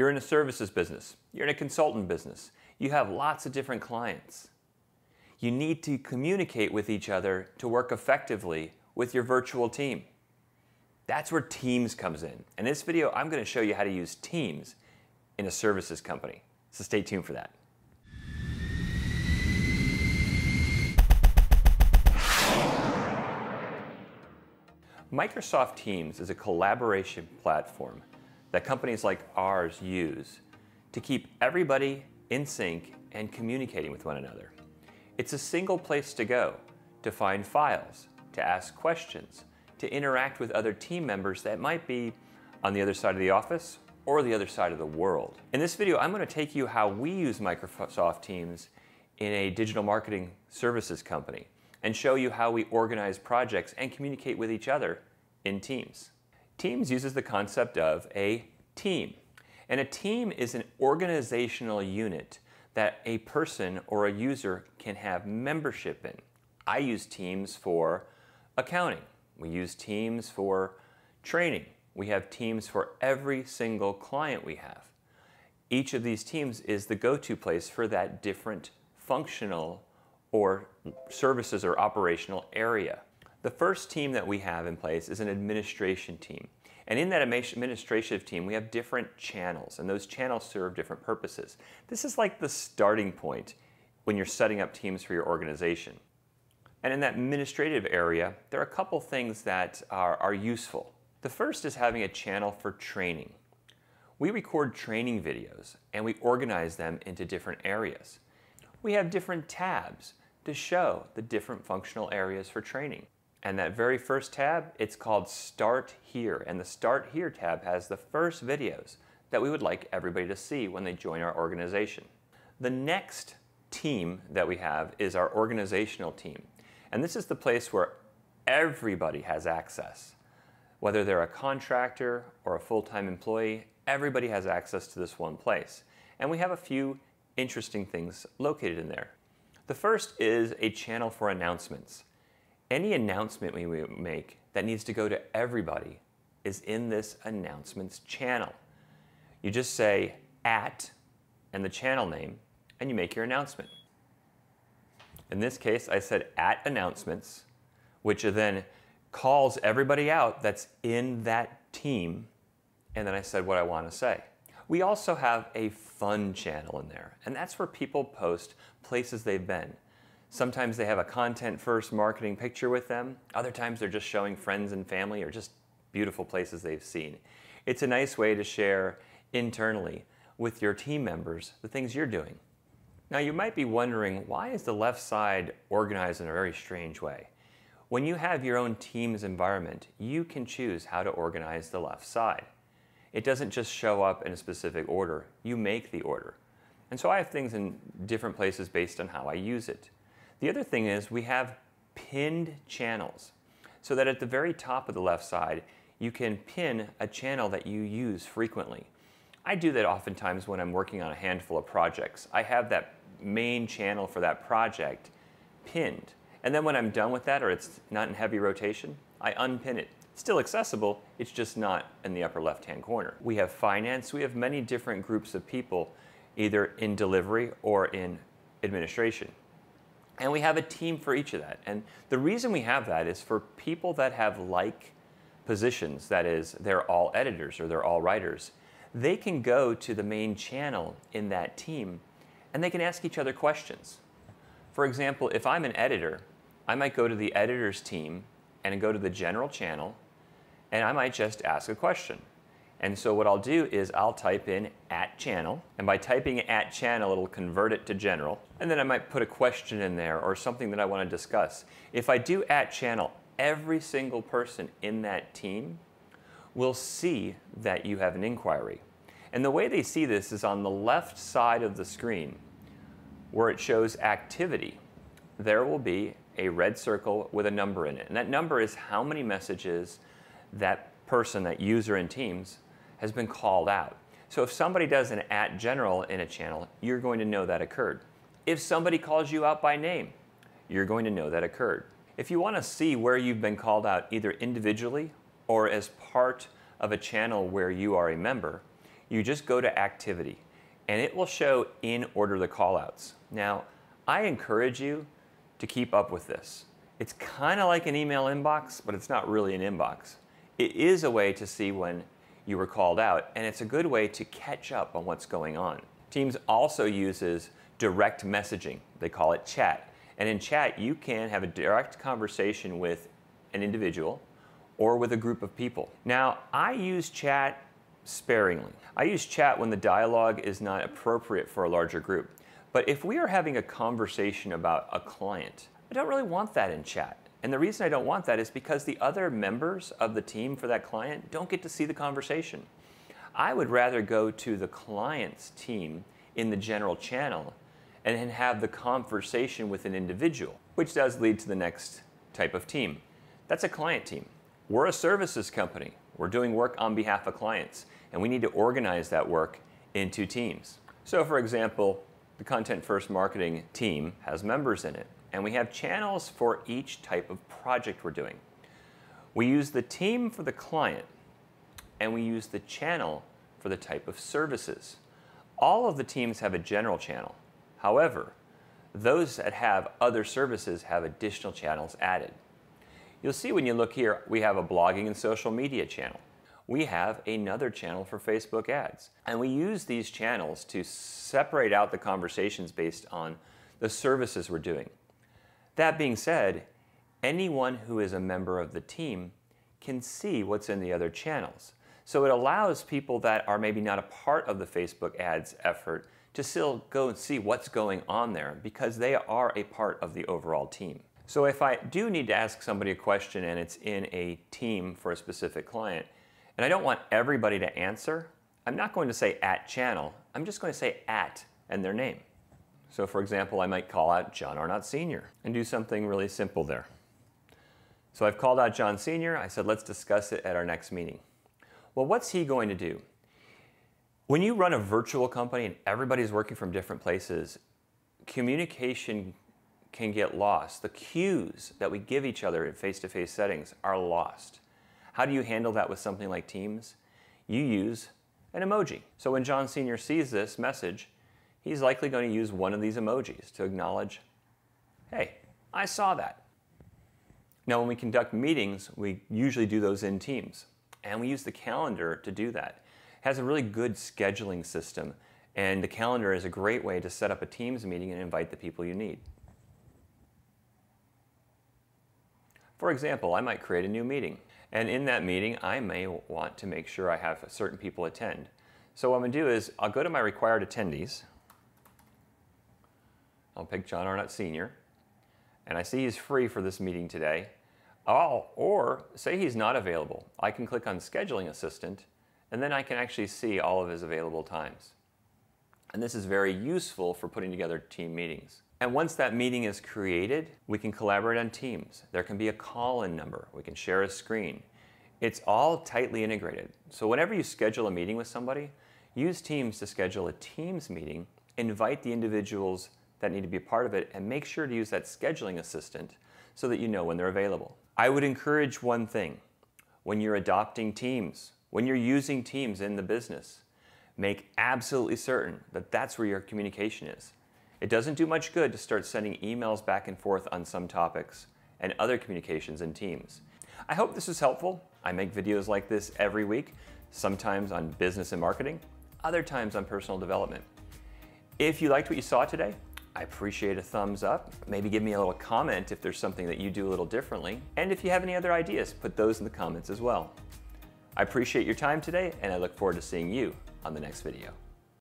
You're in a services business, you're in a consultant business, you have lots of different clients. You need to communicate with each other to work effectively with your virtual team. That's where Teams comes in. In this video, I'm going to show you how to use Teams in a services company. So stay tuned for that. Microsoft Teams is a collaboration platform that companies like ours use to keep everybody in sync and communicating with one another. It's a single place to go to find files, to ask questions, to interact with other team members that might be on the other side of the office or the other side of the world. In this video, I'm going to take you how we use Microsoft Teams in a digital marketing services company and show you how we organize projects and communicate with each other in teams. Teams uses the concept of a team. And a team is an organizational unit that a person or a user can have membership in. I use Teams for accounting. We use Teams for training. We have teams for every single client we have. Each of these teams is the go-to place for that different functional or services or operational area. The first team that we have in place is an administration team. And in that administrative team, we have different channels, and those channels serve different purposes. This is like the starting point when you're setting up teams for your organization. And in that administrative area, there are a couple things that are, are useful. The first is having a channel for training. We record training videos and we organize them into different areas. We have different tabs to show the different functional areas for training. And that very first tab, it's called Start Here. And the Start Here tab has the first videos that we would like everybody to see when they join our organization. The next team that we have is our organizational team. And this is the place where everybody has access. Whether they're a contractor or a full-time employee, everybody has access to this one place. And we have a few interesting things located in there. The first is a channel for announcements. Any announcement we make that needs to go to everybody is in this announcements channel. You just say at and the channel name and you make your announcement. In this case, I said at announcements, which then calls everybody out that's in that team, and then I said what I want to say. We also have a fun channel in there, and that's where people post places they've been. Sometimes they have a content first marketing picture with them. Other times they're just showing friends and family or just beautiful places they've seen. It's a nice way to share internally with your team members the things you're doing. Now you might be wondering, why is the left side organized in a very strange way? When you have your own team's environment, you can choose how to organize the left side. It doesn't just show up in a specific order, you make the order. And so I have things in different places based on how I use it. The other thing is we have pinned channels so that at the very top of the left side, you can pin a channel that you use frequently. I do that oftentimes when I'm working on a handful of projects. I have that main channel for that project pinned. And then when I'm done with that or it's not in heavy rotation, I unpin it still accessible, it's just not in the upper left-hand corner. We have finance, we have many different groups of people, either in delivery or in administration. And we have a team for each of that. And the reason we have that is for people that have like positions, that is, they're all editors or they're all writers, they can go to the main channel in that team and they can ask each other questions. For example, if I'm an editor, I might go to the editor's team and go to the general channel and I might just ask a question. And so what I'll do is I'll type in at channel, and by typing at channel, it'll convert it to general. And then I might put a question in there or something that I want to discuss. If I do at channel, every single person in that team will see that you have an inquiry. And the way they see this is on the left side of the screen where it shows activity. There will be a red circle with a number in it. And that number is how many messages that person, that user in Teams, has been called out. So if somebody does an at general in a channel, you're going to know that occurred. If somebody calls you out by name, you're going to know that occurred. If you want to see where you've been called out either individually or as part of a channel where you are a member, you just go to activity and it will show in order the callouts. Now, I encourage you to keep up with this. It's kind of like an email inbox, but it's not really an inbox. It is a way to see when you were called out, and it's a good way to catch up on what's going on. Teams also uses direct messaging. They call it chat. And in chat, you can have a direct conversation with an individual or with a group of people. Now, I use chat sparingly. I use chat when the dialogue is not appropriate for a larger group. But if we are having a conversation about a client, I don't really want that in chat. And the reason I don't want that is because the other members of the team for that client don't get to see the conversation. I would rather go to the client's team in the general channel and then have the conversation with an individual, which does lead to the next type of team. That's a client team. We're a services company. We're doing work on behalf of clients, and we need to organize that work into teams. So, for example, the Content First Marketing team has members in it, and we have channels for each type of project we're doing. We use the team for the client, and we use the channel for the type of services. All of the teams have a general channel. However, those that have other services have additional channels added. You'll see when you look here, we have a blogging and social media channel. We have another channel for Facebook ads. And we use these channels to separate out the conversations based on the services we're doing. That being said, anyone who is a member of the team can see what's in the other channels. So it allows people that are maybe not a part of the Facebook ads effort to still go and see what's going on there because they are a part of the overall team. So if I do need to ask somebody a question and it's in a team for a specific client, and I don't want everybody to answer, I'm not going to say at channel, I'm just going to say at and their name. So for example, I might call out John Arnott Sr. and do something really simple there. So I've called out John Sr., I said let's discuss it at our next meeting. Well, what's he going to do? When you run a virtual company and everybody's working from different places, communication can get lost. The cues that we give each other in face to face settings are lost. How do you handle that with something like Teams? You use an emoji. So when John Sr. sees this message, he's likely going to use one of these emojis to acknowledge, hey, I saw that. Now, when we conduct meetings, we usually do those in Teams, and we use the calendar to do that. It has a really good scheduling system, and the calendar is a great way to set up a Teams meeting and invite the people you need. For example, I might create a new meeting. And in that meeting, I may want to make sure I have certain people attend. So what I'm going to do is I'll go to my required attendees. I'll pick John Arnott Sr. And I see he's free for this meeting today. Oh, or say he's not available. I can click on Scheduling Assistant, and then I can actually see all of his available times. And this is very useful for putting together team meetings. And once that meeting is created, we can collaborate on Teams. There can be a call-in number. We can share a screen. It's all tightly integrated. So whenever you schedule a meeting with somebody, use Teams to schedule a Teams meeting, invite the individuals that need to be a part of it, and make sure to use that scheduling assistant so that you know when they're available. I would encourage one thing. When you're adopting Teams, when you're using Teams in the business, make absolutely certain that that's where your communication is. It doesn't do much good to start sending emails back and forth on some topics and other communications in Teams. I hope this was helpful. I make videos like this every week, sometimes on business and marketing, other times on personal development. If you liked what you saw today, I appreciate a thumbs up. Maybe give me a little comment if there's something that you do a little differently. And if you have any other ideas, put those in the comments as well. I appreciate your time today, and I look forward to seeing you on the next video.